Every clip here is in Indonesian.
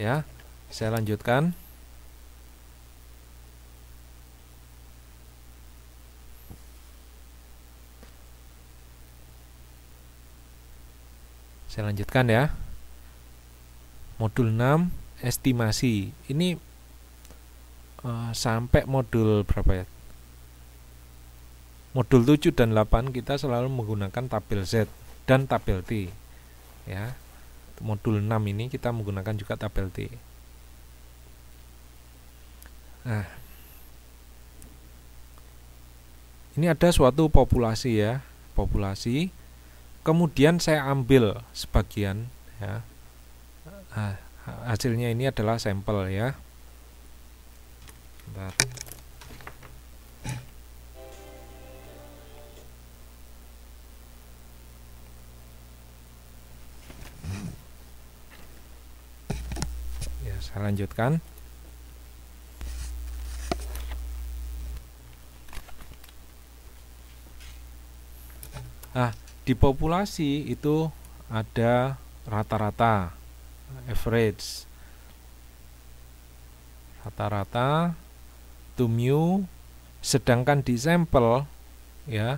ya saya lanjutkan. Saya lanjutkan ya. Modul 6 estimasi. Ini uh, sampai modul berapa ya? Modul 7 dan 8 kita selalu menggunakan tabel Z dan tabel T ya modul 6 ini kita menggunakan juga tabel T. Nah ini ada suatu populasi ya populasi. Kemudian saya ambil sebagian ya. Nah, hasilnya ini adalah sampel ya. Bentar. Saya lanjutkan Nah, di populasi itu ada rata-rata, average, rata-rata, to mu, sedangkan di sampel, ya,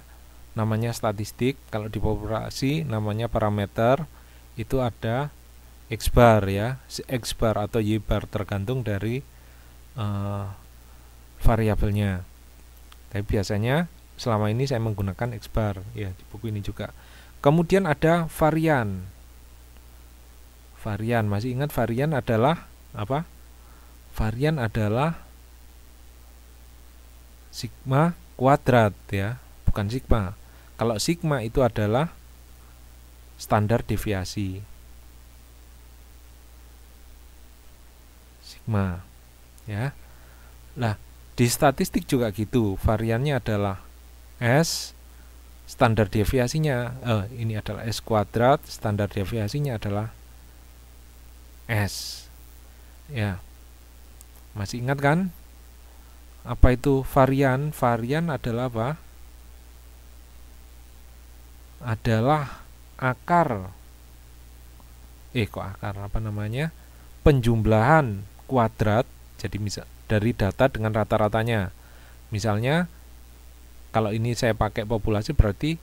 namanya statistik. Kalau di populasi, namanya parameter. Itu ada X bar ya X bar atau Y bar tergantung dari uh, variabelnya. Tapi biasanya selama ini saya menggunakan X bar ya di buku ini juga. Kemudian ada varian. Varian masih ingat varian adalah apa? Varian adalah sigma kuadrat ya bukan sigma. Kalau sigma itu adalah standar deviasi sigma ya. Lah di statistik juga gitu variannya adalah s standar deviasinya eh, ini adalah s kuadrat standar deviasinya adalah s ya. Masih ingat kan? Apa itu varian? Varian adalah apa? Adalah akar. Eh kok akar? Apa namanya? Penjumlahan kuadrat jadi misal dari data dengan rata-ratanya. Misalnya kalau ini saya pakai populasi berarti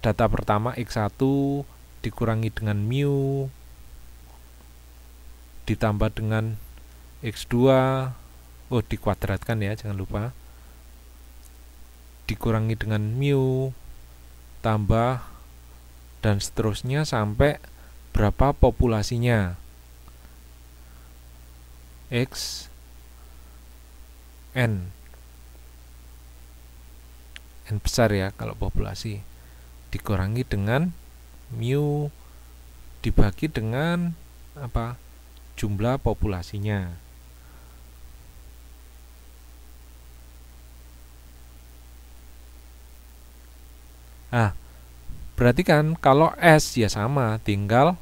data pertama X1 dikurangi dengan mu ditambah dengan X2 oh dikuadratkan ya jangan lupa. Dikurangi dengan mu tambah dan seterusnya sampai berapa populasinya X N. N besar ya kalau populasi. Dikurangi dengan mu dibagi dengan apa? Jumlah populasinya. Nah, berarti kan kalau S ya sama, tinggal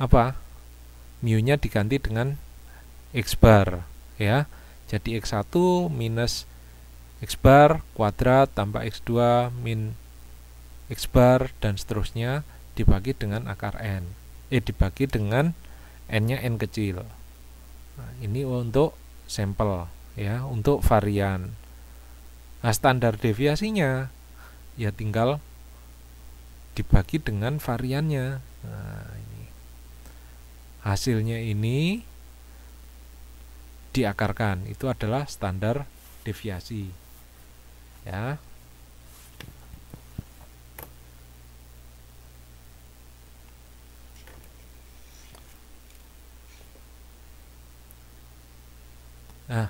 apa? Mu-nya diganti dengan X bar ya. Jadi X1 minus X bar kuadrat tambah X2 min X bar dan seterusnya dibagi dengan akar N. Eh dibagi dengan N-nya N kecil. Nah, ini untuk sampel ya, untuk varian. Nah, standar deviasinya ya tinggal dibagi dengan variannya. Nah, ini. Hasilnya ini diakarkan itu adalah standar deviasi ya Nah,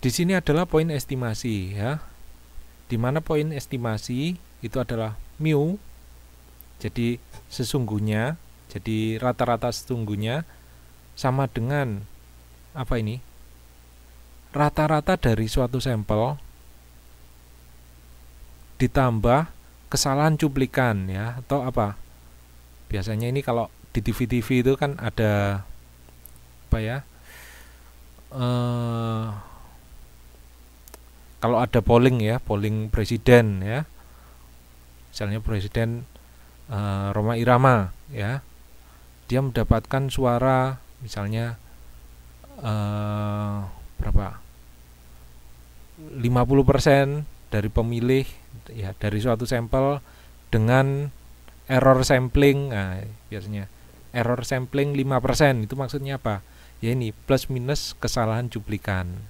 di sini adalah poin estimasi ya. Di mana poin estimasi itu adalah mu. Jadi sesungguhnya, jadi rata-rata sesungguhnya sama dengan apa ini? Rata-rata dari suatu sampel ditambah kesalahan cuplikan ya atau apa? Biasanya ini kalau di TV-TV itu kan ada apa ya? Eh, kalau ada polling ya, polling presiden ya. Misalnya presiden eh, Roma Irama ya dia mendapatkan suara misalnya uh, berapa? 50% dari pemilih ya dari suatu sampel dengan error sampling. Nah, biasanya error sampling 5% itu maksudnya apa? Ya ini plus minus kesalahan cuplikan.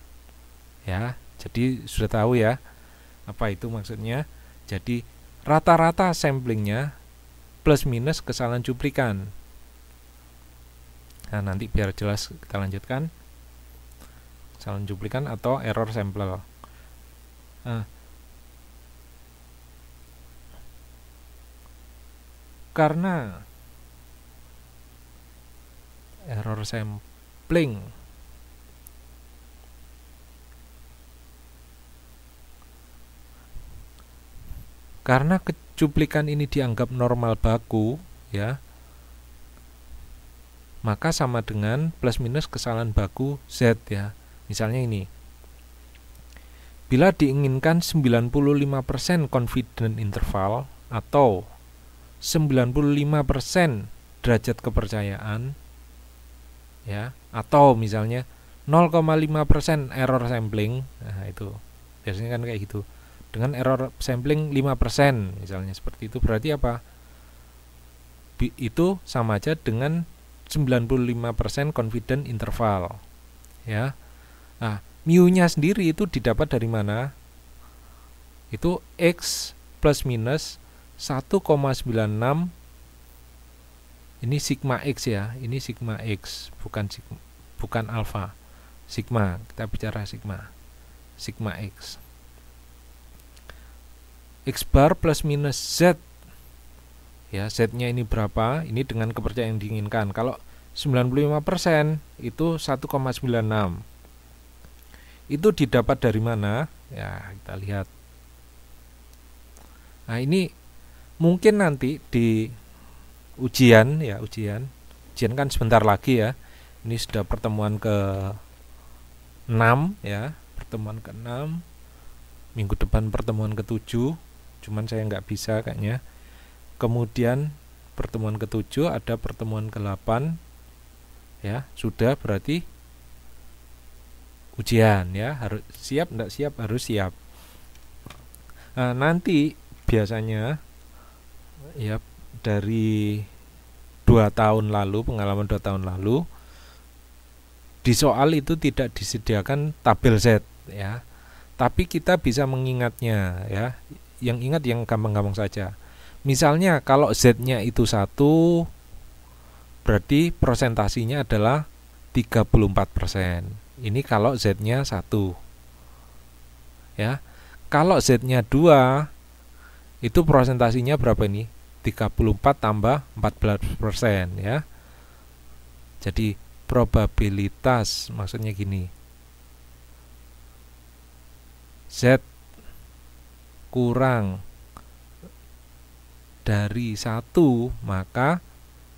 Ya jadi sudah tahu ya apa itu maksudnya. Jadi rata-rata samplingnya plus minus kesalahan cuplikan nah nanti biar jelas kita lanjutkan. Kesalahan cuplikan atau error sampler nah, karena error sampling karena kecuplikan ini dianggap normal baku ya maka sama dengan plus minus kesalahan baku Z ya. Misalnya ini. Bila diinginkan 95% confident interval atau 95% derajat kepercayaan ya atau misalnya 0,5% error sampling nah itu. Biasanya kan kayak gitu. Dengan error sampling 5% misalnya seperti itu berarti apa? Itu sama aja dengan 95% confident interval ya. Nah mu-nya sendiri itu didapat dari mana? Itu x plus minus 1,96 ini sigma x ya ini sigma x bukan sigma, bukan alpha. Sigma kita bicara sigma sigma x. X bar plus minus z ya z nya ini berapa? Ini dengan kepercayaan yang diinginkan. Kalau 95% itu 1,96 itu didapat dari mana? Ya kita lihat. Nah ini mungkin nanti di ujian ya ujian. Ujian kan sebentar lagi ya. Ini sudah pertemuan ke 6 ya. Pertemuan ke 6 minggu depan pertemuan ke 7 cuman saya nggak bisa kayaknya kemudian pertemuan ketujuh ada pertemuan ke-8 ya sudah berarti ujian ya. Harus siap enggak siap harus siap. Nah, nanti biasanya ya dari dua tahun lalu pengalaman dua tahun lalu di soal itu tidak disediakan tabel Z ya. Tapi kita bisa mengingatnya ya. Yang ingat yang gampang-gampang saja. Misalnya kalau Z-nya itu satu berarti presentasinya adalah 34%. Ini kalau Z-nya satu Ya. Kalau Z-nya dua itu presentasinya berapa ini? 34 tambah 14% ya. Jadi probabilitas maksudnya gini. Z kurang dari satu maka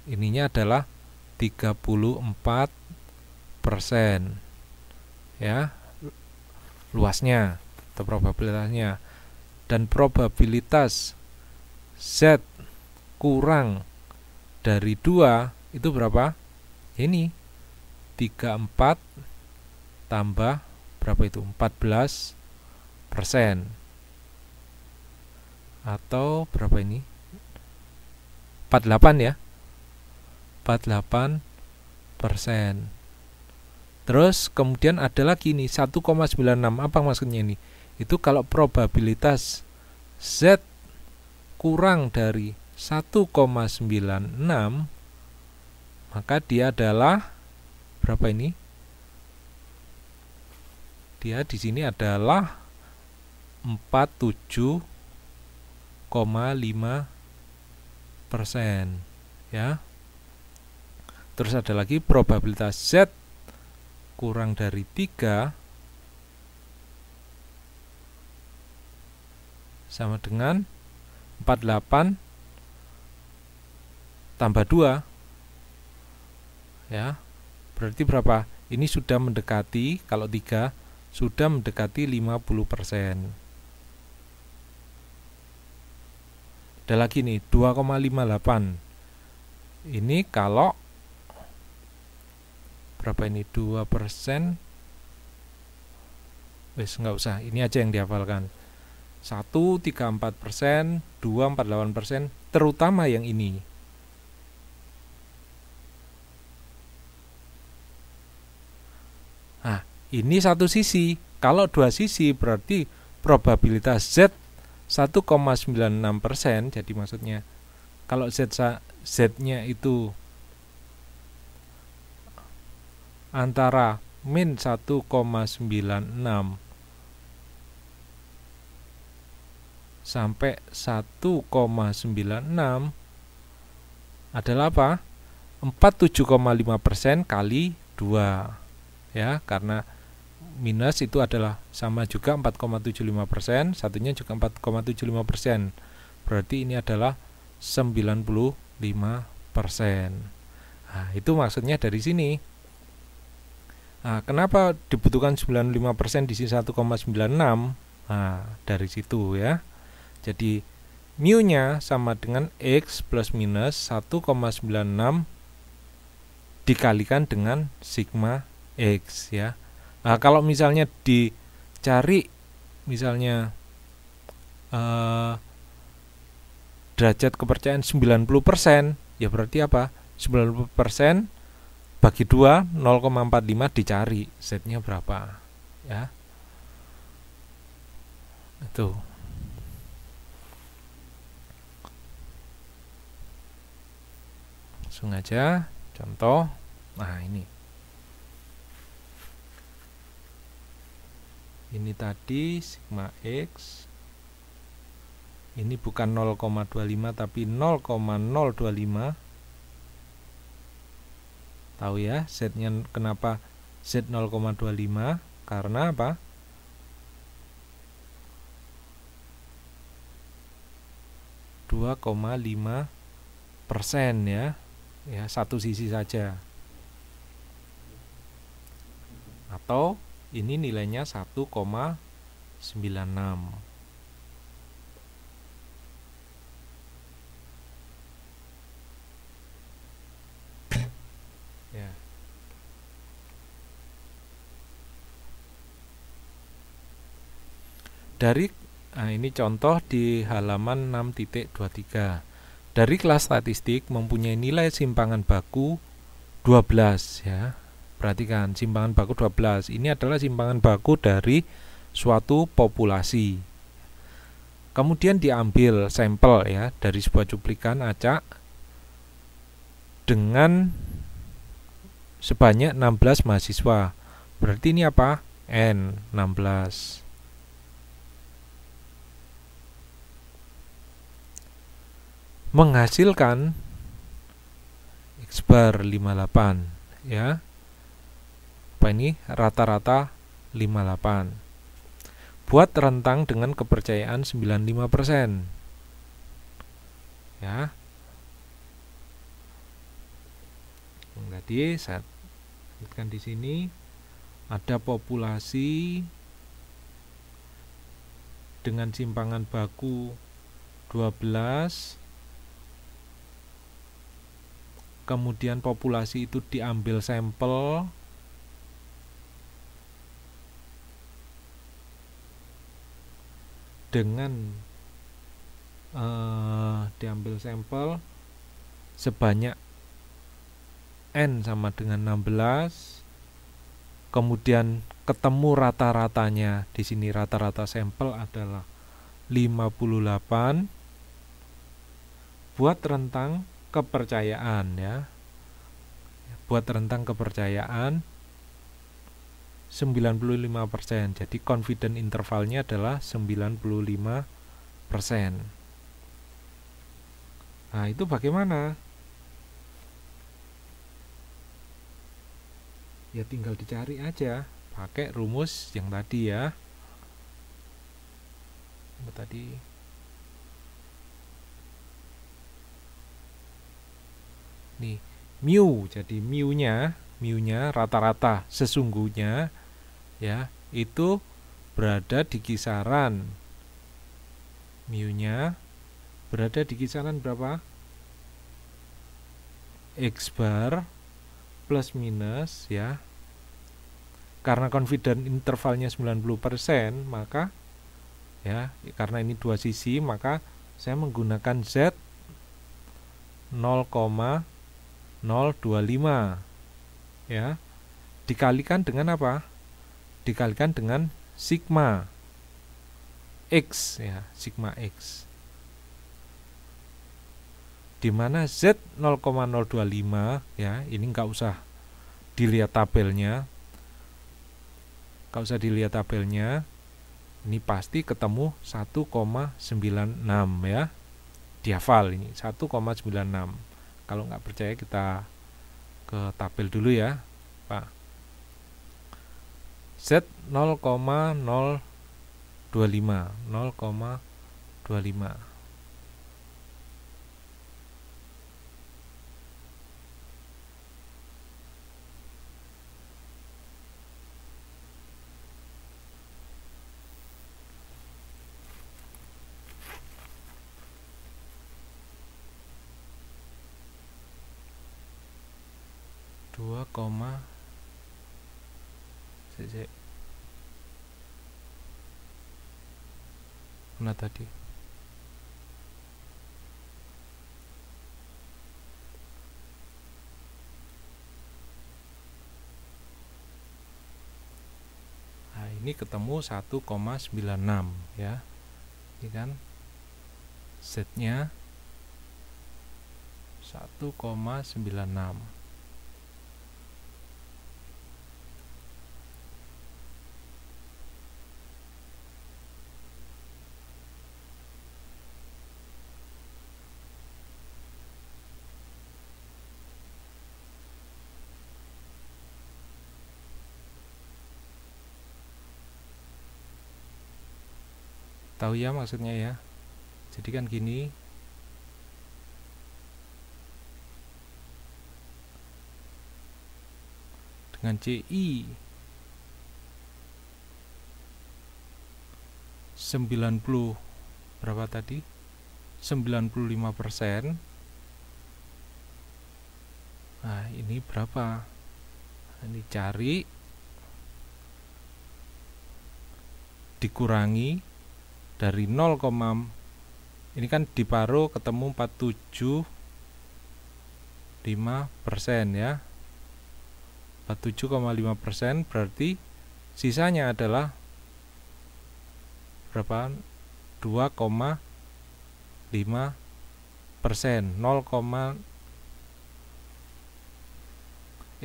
ininya adalah 34 persen. Ya luasnya atau probabilitasnya. Dan probabilitas Z kurang dari dua itu berapa? Ini 34 tambah berapa itu? 14 persen. Atau berapa ini 48 ya. 48 persen. Terus kemudian ada lagi nih 1,96 apa maksudnya ini? Itu kalau probabilitas Z kurang dari 1,96 maka dia adalah berapa ini? Dia di sini adalah 47 persen ya. Terus ada lagi probabilitas Z kurang dari 3 sama dengan 48 tambah 2 ya. Berarti berapa? Ini sudah mendekati kalau 3 sudah mendekati 50 ada lagi nih 2,58 ini kalau berapa ini? 2 persen. Wes nggak usah. Ini aja yang dihafalkan. 1 34 persen. 2 48 persen. Terutama yang ini. Nah ini satu sisi. Kalau dua sisi berarti probabilitas Z 1,96 persen jadi maksudnya kalau Z Z nya itu antara min 1,96 sampai 1,96 adalah apa? 47,5 persen kali 2 ya karena minus itu adalah sama juga 4,75 persen satunya juga 4,75 persen berarti ini adalah 95 persen nah, itu maksudnya dari sini Nah, kenapa dibutuhkan 95% di sini 1,96? Nah, dari situ ya. Jadi mu-nya sama dengan x plus minus 1,96 dikalikan dengan sigma x ya. Nah, kalau misalnya dicari misalnya eh, derajat kepercayaan 90%, ya berarti apa? 90% bagi 2 0,45 dicari setnya berapa ya? Itu. Langsung aja contoh. Nah ini ini tadi sigma x. Ini bukan 0,25 tapi 0,025 tahu ya setnya kenapa Z 0,25 karena apa? dua koma lima persen ya. Ya satu sisi saja. Atau ini nilainya 1,96 Dari nah ini contoh di halaman 6.23. Dari kelas statistik mempunyai nilai simpangan baku 12 ya. Perhatikan simpangan baku 12. Ini adalah simpangan baku dari suatu populasi. Kemudian diambil sampel ya dari sebuah cuplikan acak dengan sebanyak 16 mahasiswa. Berarti ini apa? N 16. menghasilkan X bar 58 ya. Apa ini? Rata-rata 58. Buat rentang dengan kepercayaan 95%. Ya. Tadi saya lihatkan di sini ada populasi dengan simpangan baku 12 kemudian populasi itu diambil sampel dengan uh, diambil sampel sebanyak n sama dengan 16 kemudian ketemu rata-ratanya di sini rata-rata sampel adalah 58 buat rentang kepercayaan ya. Buat rentang kepercayaan 95%. Jadi confident intervalnya adalah 95%. Nah, itu bagaimana? Ya tinggal dicari aja pakai rumus yang tadi ya. Yang tadi nih mu jadi mu-nya mu-nya rata-rata sesungguhnya ya itu berada di kisaran. Mu-nya berada di kisaran berapa? X bar plus minus ya. Karena confident intervalnya 90% maka ya karena ini dua sisi maka saya menggunakan Z 0,025 ya. Dikalikan dengan apa dikalikan dengan sigma x ya sigma x. Di mana Z 0,025 ya ini nggak usah dilihat tabelnya. Nggak usah dilihat tabelnya. Ini pasti ketemu 1,96 ya. Dihafal ini 1,96 kalau nggak percaya kita ke tabel dulu ya Pak Z 0,025 0,25 2,0 sih sih mana tadi? Nah ini ketemu 1,96 ya. Ini kan setnya 1,96 tahu ya maksudnya ya. Jadi kan gini. Dengan CI 90 berapa tadi? 95 persen. Nah ini berapa? Ini cari. Dikurangi dari 0, ini kan di paruh ketemu 47 5 persen ya. 47,5 persen berarti sisanya adalah berapa? 2,5 persen. 0,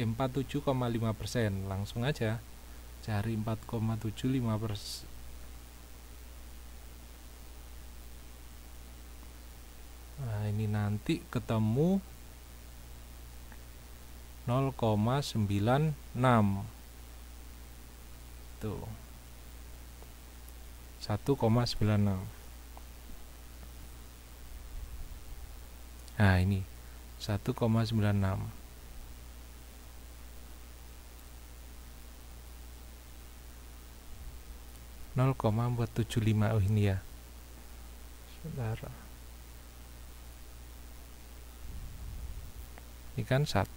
47,5 persen. Langsung aja. Cari 4,75 persen nah ini nanti ketemu 0,96 tuh. 1,96 nah ini. 1,96 0,475 oh ini ya. Saudara ini kan 1,96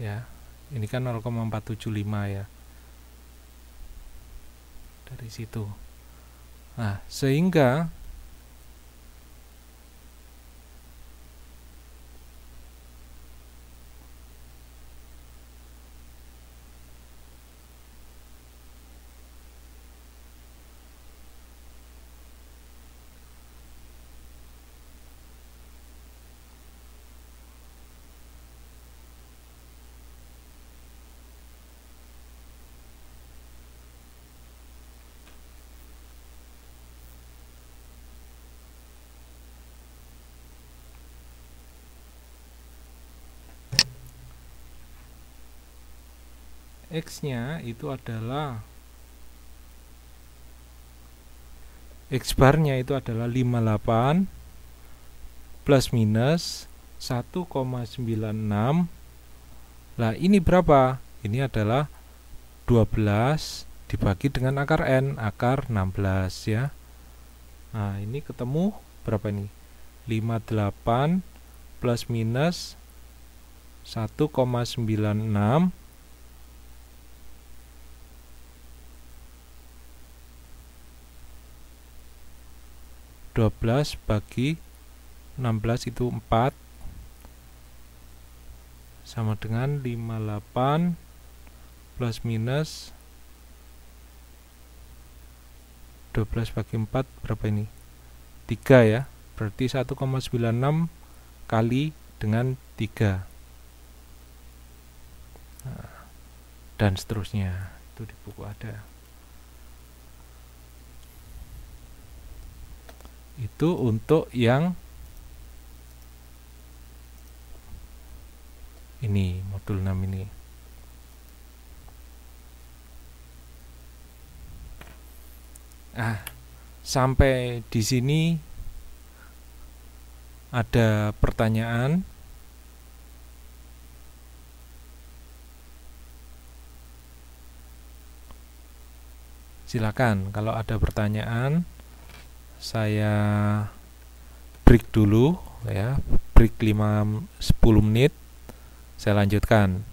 ya ini kan 0,475 ya. Dari situ. Nah sehingga X-nya itu adalah X bar-nya itu adalah 58 plus minus 1,96 Nah ini berapa? Ini adalah 12 dibagi dengan akar N akar 16 ya. Nah ini ketemu berapa ini? 58 plus minus 1,96 12 bagi 16 itu 4 sama dengan 58 plus minus 12 bagi 4 berapa ini? 3 ya. Berarti 1,96 kali dengan 3 nah, dan seterusnya. Itu di buku ada itu untuk yang ini modul 6 ini. Ah sampai di sini ada pertanyaan? Silakan kalau ada pertanyaan saya break dulu ya break 5 10 menit. Saya lanjutkan